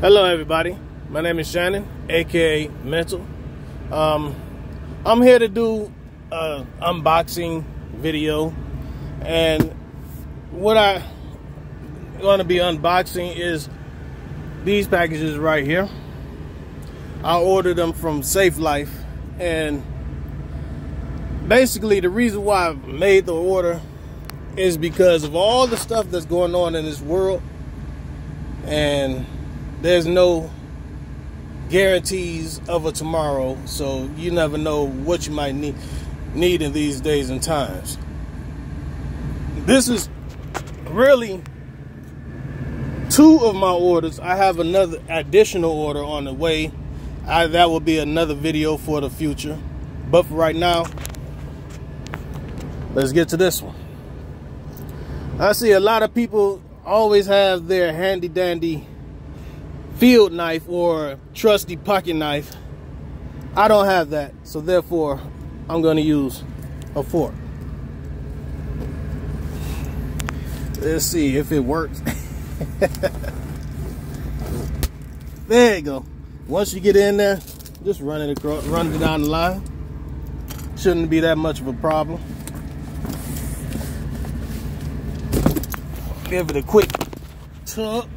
Hello, everybody. My name is Shannon, aka Mental. Um, I'm here to do an unboxing video, and what I going to be unboxing is these packages right here. I ordered them from Safelife, and basically the reason why I made the order is because of all the stuff that's going on in this world, and there's no guarantees of a tomorrow, so you never know what you might need need in these days and times. This is really two of my orders. I have another additional order on the way. I, that will be another video for the future. But for right now, let's get to this one. I see a lot of people always have their handy dandy field knife or trusty pocket knife. I don't have that, so therefore I'm going to use a fork. Let's see if it works. there you go. Once you get in there, just run it across, run it down the line. Shouldn't be that much of a problem. Give it a quick tug.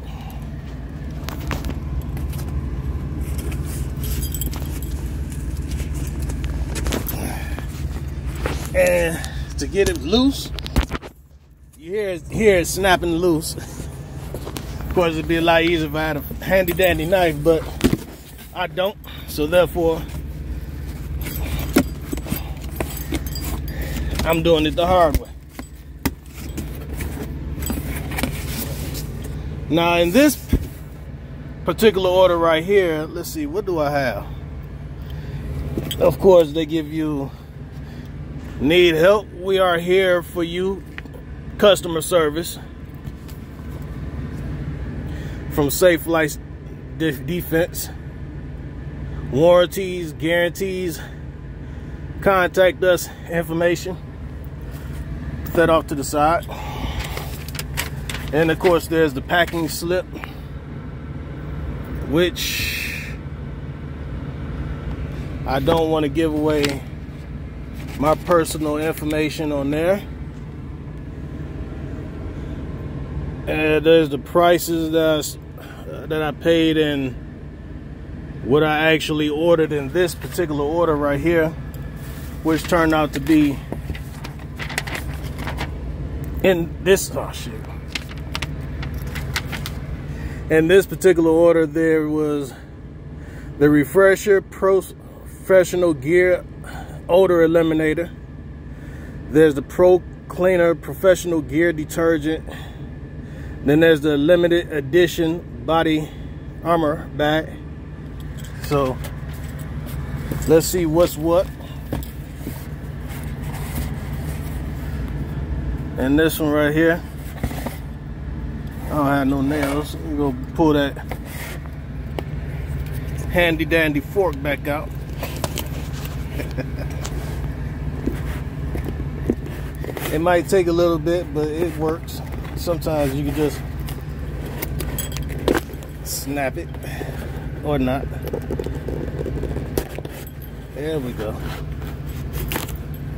And to get it loose, you hear it, hear it snapping loose. of course, it'd be a lot easier if I had a handy dandy knife, but I don't. So therefore, I'm doing it the hard way. Now in this particular order right here, let's see, what do I have? Of course, they give you Need help? We are here for you. Customer service from Safelife Defense. Warranties, guarantees, contact us information. Put that off to the side. And of course, there's the packing slip, which I don't want to give away my personal information on there. And there's the prices that I, that I paid and what I actually ordered in this particular order right here, which turned out to be in this oh shit. In this particular order, there was the refresher professional gear odor eliminator. There's the Pro Cleaner Professional Gear Detergent. Then there's the limited edition body armor bag. So let's see what's what. And this one right here. I don't have no nails. Let me go pull that handy dandy fork back out. It might take a little bit, but it works. Sometimes you can just snap it or not. There we go.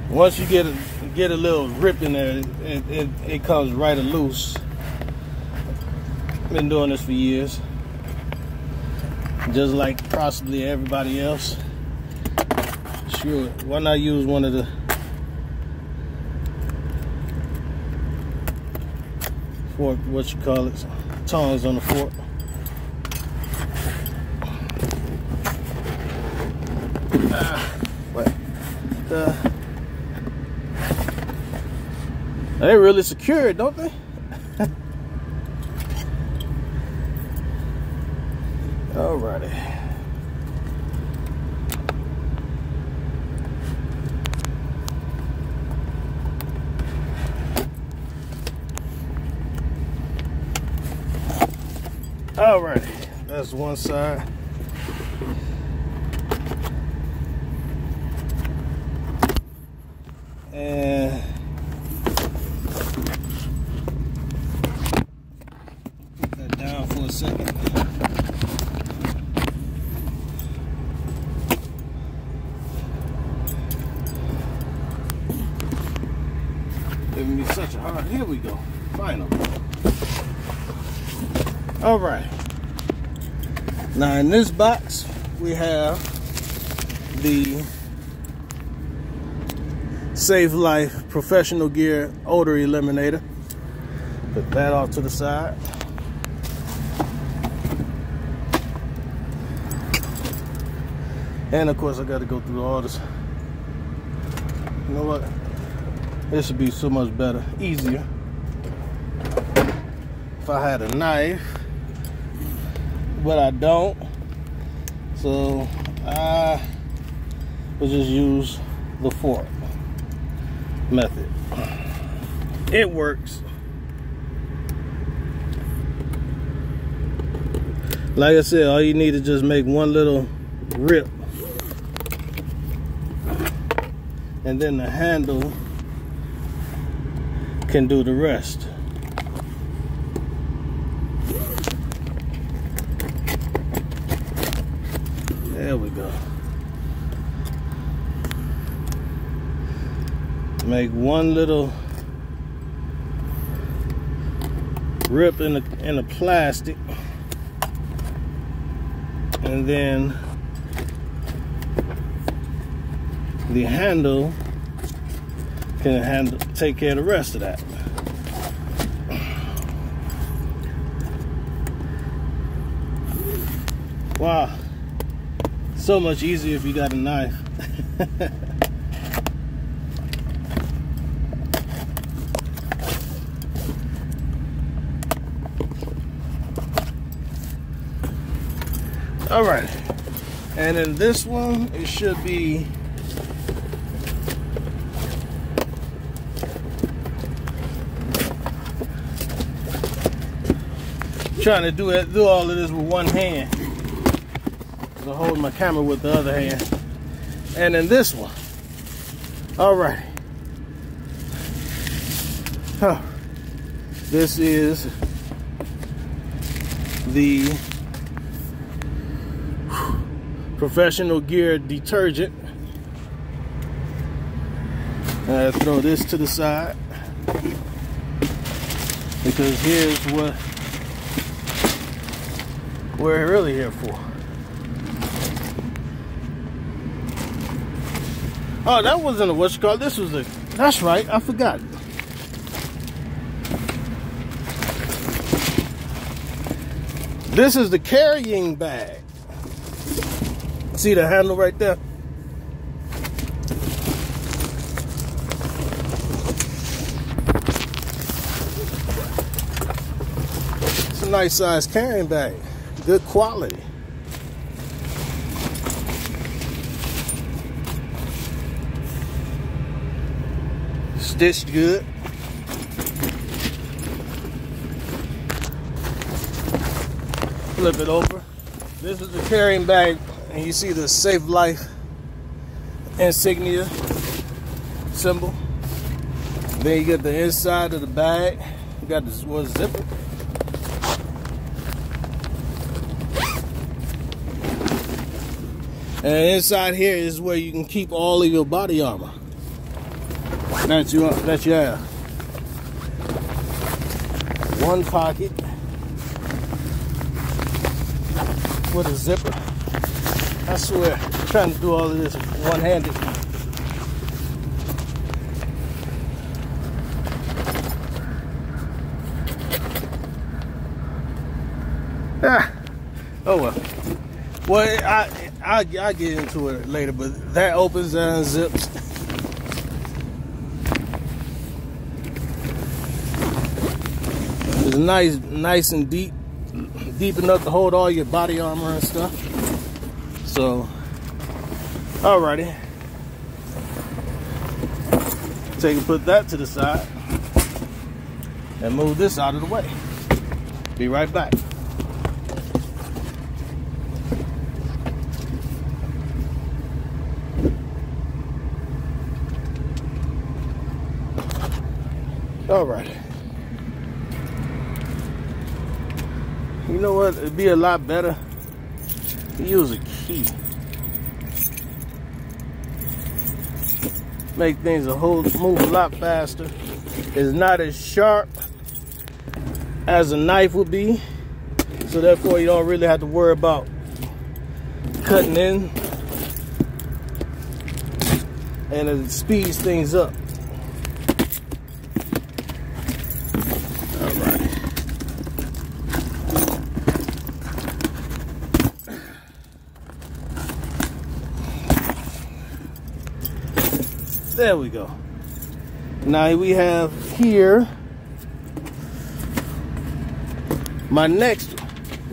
Once you get a, get a little rip in there, it, it, it comes right loose. Been doing this for years. Just like possibly everybody else. Sure, why not use one of the fork, what you call it, tongs on the fork. Ah, what the? They really secure, don't they? Alrighty. All right, that's one side. And put that down for a second. Giving me such a hard. Here we go. Finally. All right. Now in this box we have the Safelife Professional Gear Odor Eliminator. Put that off to the side. And of course I got to go through all this. You know what? This would be so much better, easier. If I had a knife, but I don't. So I will just use the fork method. It works. Like I said, all you need to just make one little rip. And then the handle can do the rest. There we go. Make one little rip in the in the plastic and then the handle can handle take care of the rest of that. Wow. So much easier if you got a knife. All right. And in this one, it should be trying to do it, do all of this with one hand. I hold my camera with the other hand. And in this one, all right. Huh. This is the professional gear detergent. I throw this to the side because here's what we're really here for. Oh, that wasn't a what's called. This was a. That's right. I forgot. This is the carrying bag. See the handle right there? It's a nice size carrying bag. Good quality. Stitched good. Flip it over. This is the carrying bag and you see the Safelife insignia symbol. Then you get the inside of the bag. You got this one zipper. And inside here is where you can keep all of your body armor that you that you have. One pocket with a zipper. I swear, I'm trying to do all of this one-handed. Ah, oh well. Well, I I I get into it later, but that opens and zips. It's nice, nice and deep, deep enough to hold all your body armor and stuff. So, alrighty. Take and put that to the side and move this out of the way. Be right back. All right. You know what? It'd be a lot better use a Make things a whole move a lot faster. It's not as sharp as a knife would be. So therefore you don't really have to worry about cutting in. And it speeds things up. There we go. Now we have here my next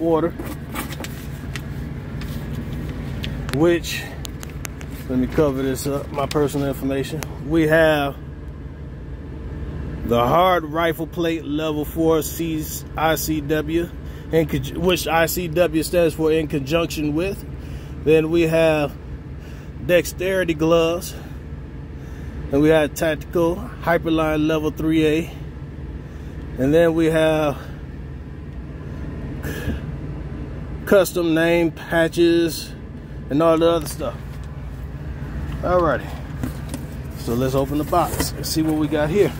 order, which, let me cover this up, my personal information. We have the hard rifle plate level 4 C's ICW, in, which ICW stands for in conjunction with. Then we have dexterity gloves and we have tactical hyperline level 3A. And then we have custom name patches and all the other stuff. Alrighty. So let's open the box and see what we got here.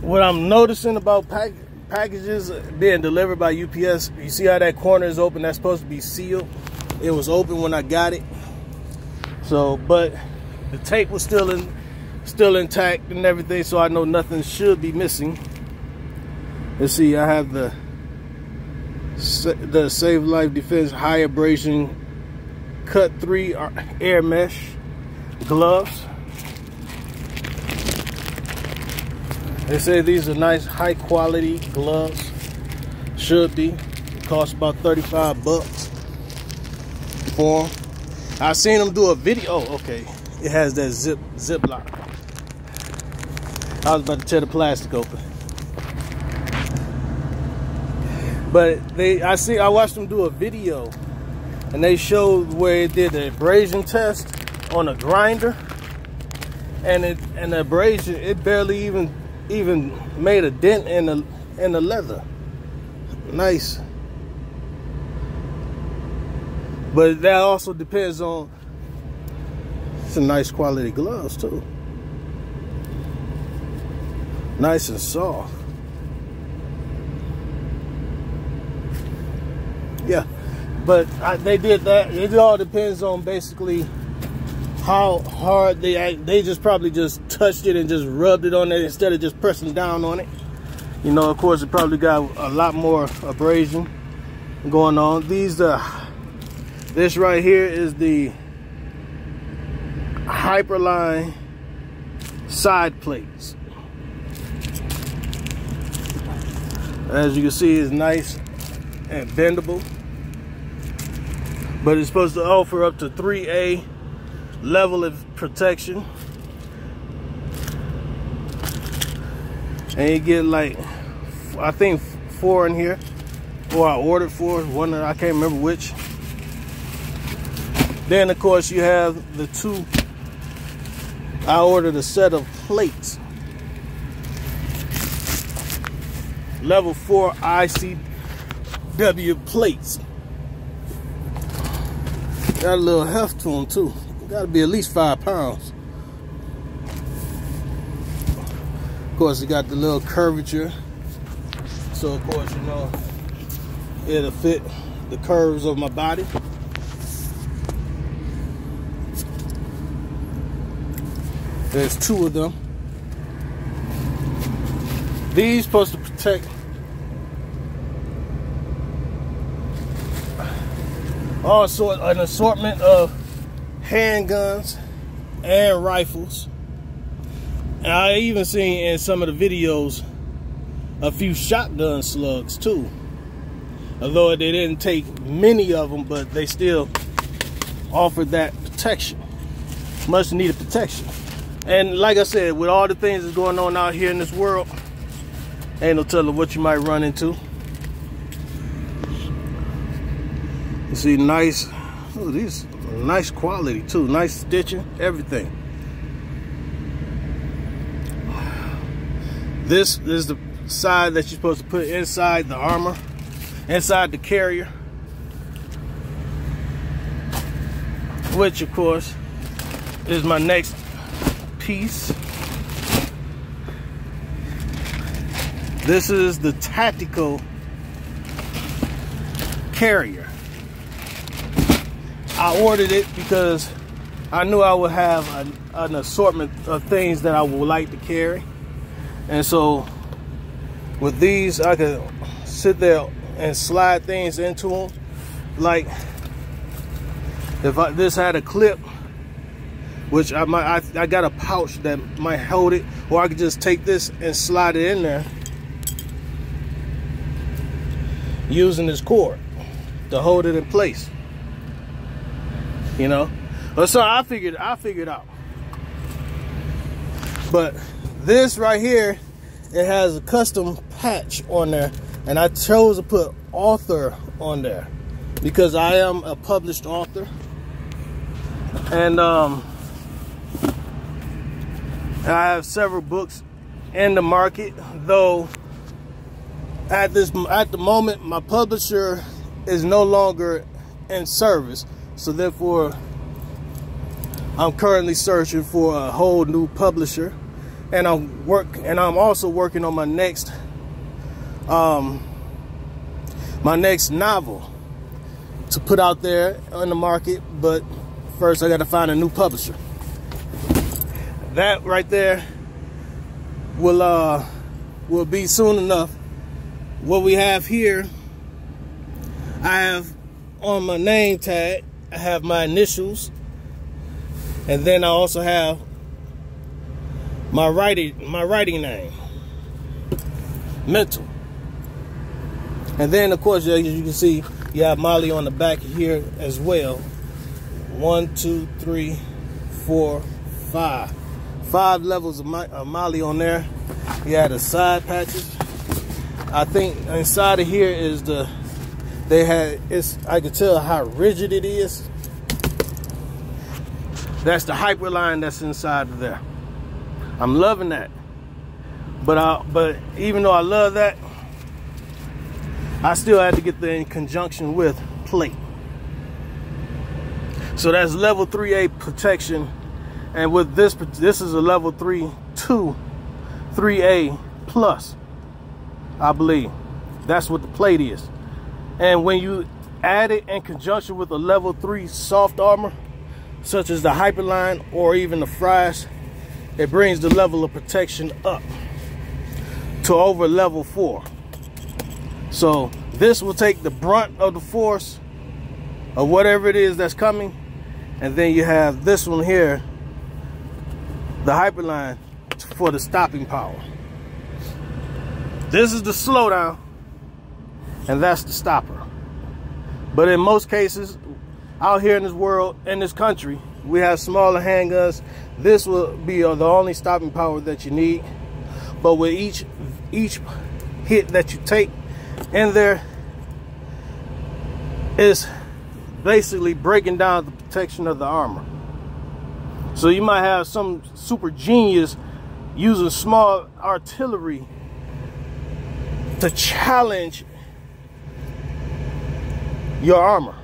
What I'm noticing about pack packages being delivered by UPS, you see how that corner is open? That's supposed to be sealed. It was open when I got it. So, but the tape was still in, still intact and everything, so I know nothing should be missing. Let's see, I have the the Safelife Defense High Abrasion Cut 3 uh, Air Mesh gloves. They say these are nice, high quality gloves. Should be. Cost about 35 bucks for them. I seen them do a video. Okay. It has that zip zip lock. I was about to tear the plastic open. But they I see I watched them do a video and they showed where it did the abrasion test on a grinder and it and the abrasion it barely even even made a dent in the in the leather. Nice. But that also depends on some nice quality gloves too. Nice and soft. Yeah, but I, they did that. It all depends on basically how hard they they just probably just touched it and just rubbed it on there instead of just pressing down on it. You know, of course, it probably got a lot more abrasion going on. These, uh, this right here is the Hyperline side plates. As you can see, it's nice and bendable. But it's supposed to offer up to 3A level of protection. And you get like, I think four in here. Or I ordered four, one that I can't remember which. Then of course you have the two, I ordered a set of plates. Level four ICW plates. Got a little heft to them too. Got to be at least five pounds. Of course, it got the little curvature. So, of course, you know, it'll fit the curves of my body. There's two of them. These supposed to protect also an assortment of handguns and rifles. And I even seen in some of the videos a few shotgun slugs too. Although they didn't take many of them, but they still offered that protection. Much needed protection. And like I said, with all the things that's going on out here in this world, ain't no telling what you might run into. You see nice, oh, these nice quality too nice stitching everything this is the side that you're supposed to put inside the armor inside the carrier which of course is my next piece. This is the tactical carrier. I ordered it because I knew I would have an, an assortment of things that I would like to carry. And so with these, I could sit there and slide things into them. Like if I, this had a clip, which I might, I, I got a pouch that might hold it, or I could just take this and slide it in there using this cord to hold it in place. You know? But so I figured I figured out. But this right here, it has a custom patch on there. And I chose to put author on there because I am a published author. And um, I have several books in the market, though at this at the moment my publisher is no longer in service so therefore I'm currently searching for a whole new publisher and I'm work and I'm also working on my next um my next novel to put out there on the market but first I got to find a new publisher. That right there will uh will be soon enough. What we have here, I have on my name tag, I have my initials, and then I also have my writing my writing name, mental. And then of course, as you can see, you have MOLLE on the back here as well. One, two, three, four, five. Five levels of, MOLLE on there. You have the side patches I think inside of here is the they had it's I can tell how rigid it is. That's the Hyperline that's inside of there. I'm loving that. But I but even though I love that, I still had to get the in conjunction with plate. So that's level 3A protection. And with this, this is a level 3, 2, 3A plus. I believe. That's what the plate is. And when you add it in conjunction with a level 3 soft armor, such as the Hyperline or even the Fries, it brings the level of protection up to over level 4. So this will take the brunt of the force of whatever it is that's coming. And then you have this one here, the Hyperline for the stopping power. This is the slowdown, and that's the stopper. But in most cases, out here in this world, in this country, we have smaller handguns. This will be uh, the only stopping power that you need. But with each each hit that you take in there is basically breaking down the protection of the armor. So you might have some super genius using small artillery to challenge your armor.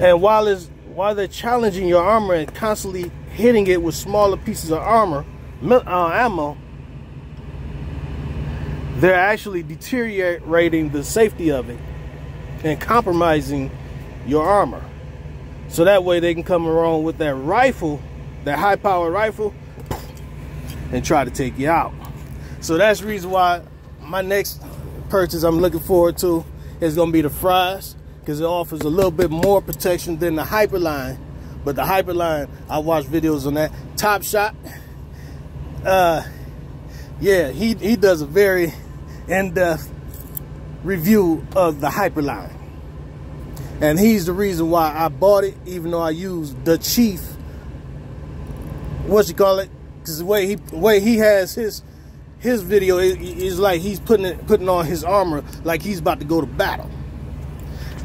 And while it's while they're challenging your armor and constantly hitting it with smaller pieces of armor, uh, ammo, they're actually deteriorating the safety of it and compromising your armor. So that way they can come around with that rifle, that high power rifle, and try to take you out. So that's the reason why my next purchase I'm looking forward to is going to be the fries because it offers a little bit more protection than the Hyperline. But the Hyperline, I watched videos on that. Top Shot, uh, yeah, he, he does a very in-depth review of the Hyperline. And he's the reason why I bought it, even though I used the Chief, what you call it, because the way he, way he has his his video is, like he's putting it, putting on his armor like he's about to go to battle.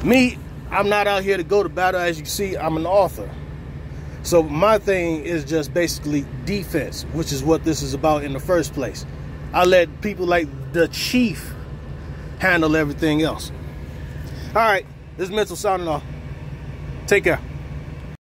Me, I'm not out here to go to battle. As you see, I'm an author. So my thing is just basically defense, which is what this is about in the first place. I let people like the chief handle everything else. All right, this is Mental signing off. Take care.